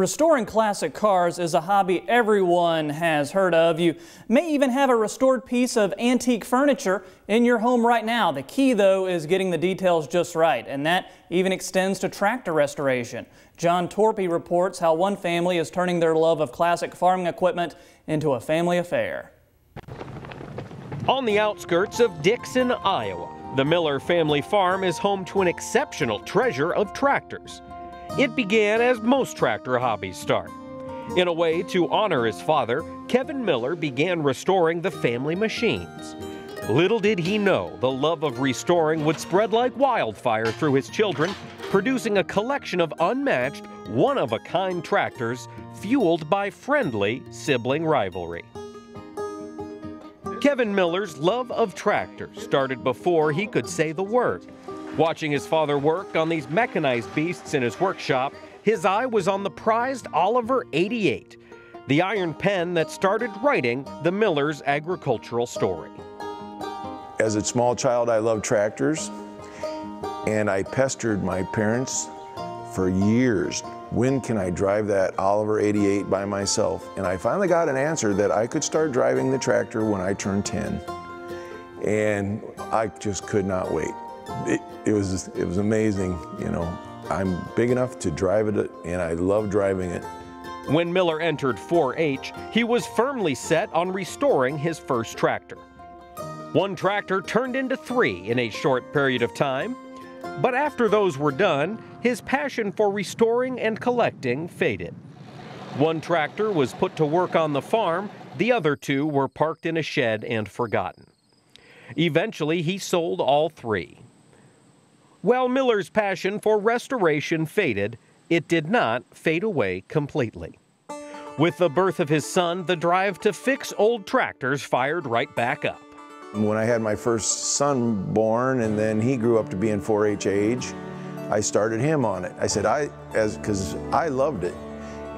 Restoring classic cars is a hobby everyone has heard of. You may even have a restored piece of antique furniture in your home right now. The key, though, is getting the details just right, and that even extends to tractor restoration. John Torpy reports how one family is turning their love of classic farming equipment into a family affair. On the outskirts of Dixon, Iowa, the Miller family farm is home to an exceptional treasure of tractors. It began as most tractor hobbies start. In a way to honor his father, Kevin Miller began restoring the family machines. Little did he know the love of restoring would spread like wildfire through his children, producing a collection of unmatched, one of a kind tractors fueled by friendly sibling rivalry. Kevin Miller's love of tractors started before he could say the word. Watching his father work on these mechanized beasts in his workshop, his eye was on the prized Oliver 88, the iron pen that started writing the Miller's agricultural story. As a small child, I loved tractors, and I pestered my parents for years. When can I drive that Oliver 88 by myself? And I finally got an answer that I could start driving the tractor when I turned 10. And I just could not wait it, it was it was amazing. You know, I'm big enough to drive it, and I love driving it. When Miller entered 4-H, he was firmly set on restoring his first tractor. One tractor turned into three in a short period of time. But after those were done, his passion for restoring and collecting faded. One tractor was put to work on the farm, the other two were parked in a shed and forgotten. Eventually, he sold all three. While Miller's passion for restoration faded, it did not fade away completely. With the birth of his son, the drive to fix old tractors fired right back up. When I had my first son born and then he grew up to be in 4-H age, I started him on it. I said, I, as, cause I loved it.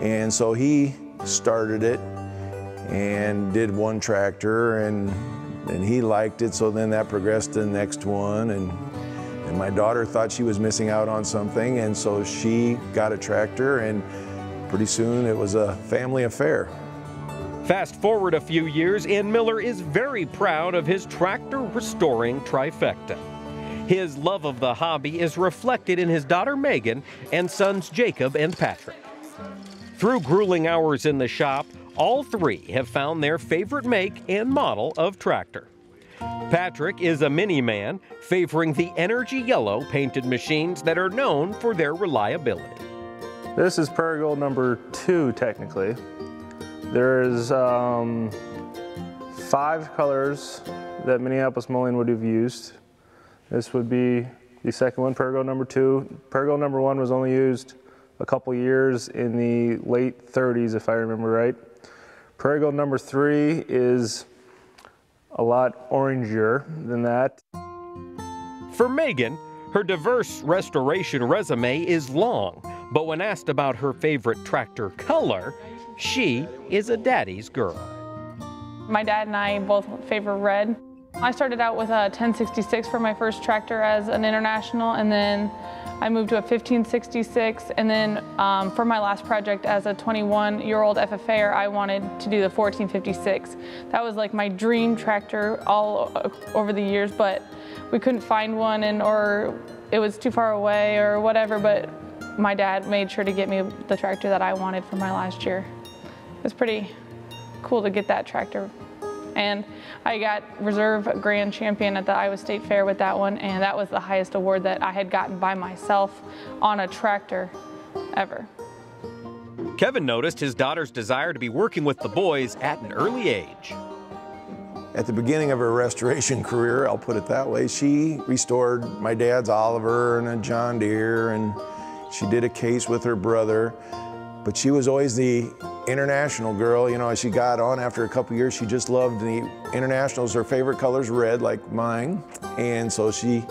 And so he started it and did one tractor and, and he liked it. So then that progressed to the next one and and my daughter thought she was missing out on something, and so she got a tractor, and pretty soon it was a family affair. Fast forward a few years, and Miller is very proud of his tractor restoring trifecta. His love of the hobby is reflected in his daughter Megan and sons Jacob and Patrick. Through grueling hours in the shop, all three have found their favorite make and model of tractor. Patrick is a mini man, favoring the energy yellow painted machines that are known for their reliability. This is Prairie Gold number two, technically. There's um, five colors that Minneapolis Moline would have used. This would be the second one, Prairie Gold number two. Prairie Gold number one was only used a couple years in the late 30s, if I remember right. Prairie Gold number three is a lot oranger than that. For Megan, her diverse restoration resume is long, but when asked about her favorite tractor color, she is a daddy's girl. My dad and I both favor red. I started out with a 1066 for my first tractor as an international, and then I moved to a 1566, and then um, for my last project as a 21-year-old FFAer, I wanted to do the 1456. That was like my dream tractor all over the years, but we couldn't find one, and or it was too far away or whatever. But my dad made sure to get me the tractor that I wanted for my last year. It was pretty cool to get that tractor and I got reserve grand champion at the Iowa State Fair with that one, and that was the highest award that I had gotten by myself on a tractor ever. Kevin noticed his daughter's desire to be working with the boys at an early age. At the beginning of her restoration career, I'll put it that way, she restored my dad's Oliver and a John Deere, and she did a case with her brother. But she was always the international girl. You know, as she got on after a couple years, she just loved the internationals. Her favorite color's red, like mine. And so she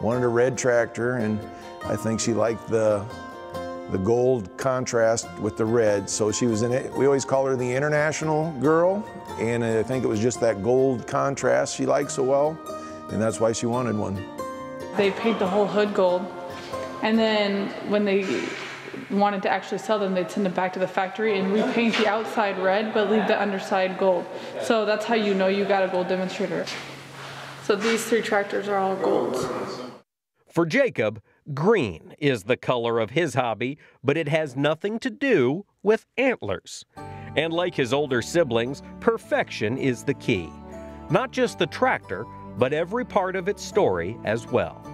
wanted a red tractor, and I think she liked the the gold contrast with the red. So she was in it. We always call her the international girl, and I think it was just that gold contrast she liked so well, and that's why she wanted one. They paint the whole hood gold, and then when they wanted to actually sell them, they'd send them back to the factory and repaint the outside red, but leave the underside gold. So that's how you know you got a gold demonstrator. So these three tractors are all golds. For Jacob, green is the color of his hobby, but it has nothing to do with antlers. And like his older siblings, perfection is the key. Not just the tractor, but every part of its story as well.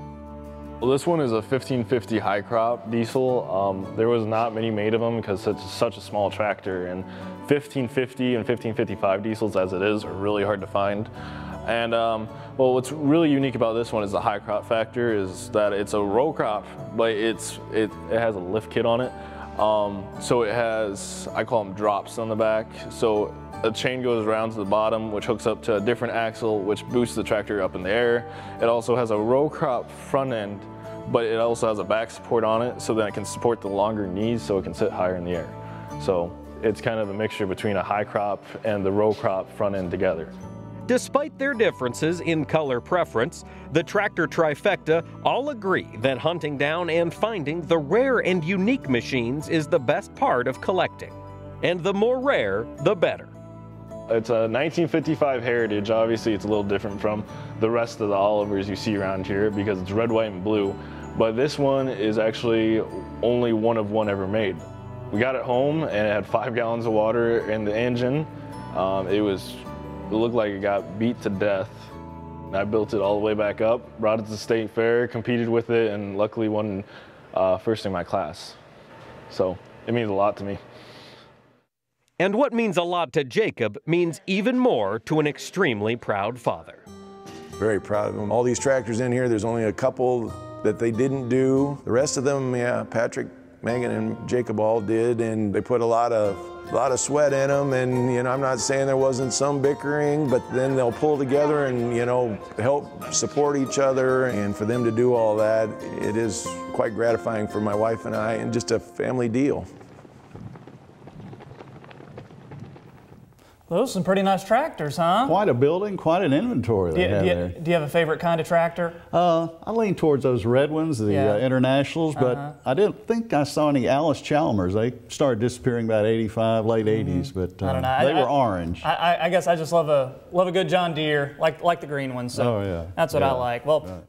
Well, this one is a 1550 high crop diesel. Um, there was not many made of them because it's such a small tractor and 1550 and 1555 diesels as it is are really hard to find. And um, well, what's really unique about this one is the high crop factor is that it's a row crop, but it's it, it has a lift kit on it. Um, so it has, I call them drops on the back. So a chain goes around to the bottom, which hooks up to a different axle, which boosts the tractor up in the air. It also has a row crop front end, but it also has a back support on it so that it can support the longer knees so it can sit higher in the air. So it's kind of a mixture between a high crop and the row crop front end together. Despite their differences in color preference, the tractor trifecta all agree that hunting down and finding the rare and unique machines is the best part of collecting. And the more rare, the better. It's a 1955 Heritage. Obviously, it's a little different from the rest of the Olivers you see around here because it's red, white, and blue. But this one is actually only one of one ever made. We got it home and it had five gallons of water in the engine. Um, it was it looked like it got beat to death. I built it all the way back up, brought it to the state fair, competed with it, and luckily won uh, first in my class. So it means a lot to me. And what means a lot to Jacob means even more to an extremely proud father. Very proud of them. All these tractors in here, there's only a couple that they didn't do. The rest of them, yeah, Patrick, Megan, and Jacob all did, and they put a lot of a lot of sweat in them and you know i'm not saying there wasn't some bickering but then they'll pull together and you know help support each other and for them to do all that it is quite gratifying for my wife and i and just a family deal Those are some pretty nice tractors, huh? Quite a building, quite an inventory Do they you, have do you- there. do you have a favorite kind of tractor? Uh, I lean towards those red ones, the Yeah. uh, internationals, but Uh-huh. I didn't think I saw any Allis Chalmers. They started disappearing about 85, late 80s, but uh, Mm-hmm. I don't know. They I- were orange. I, I, guess I just love a love a good John Deere, like like the green ones. So Oh, yeah. that's what I like. Well, Right.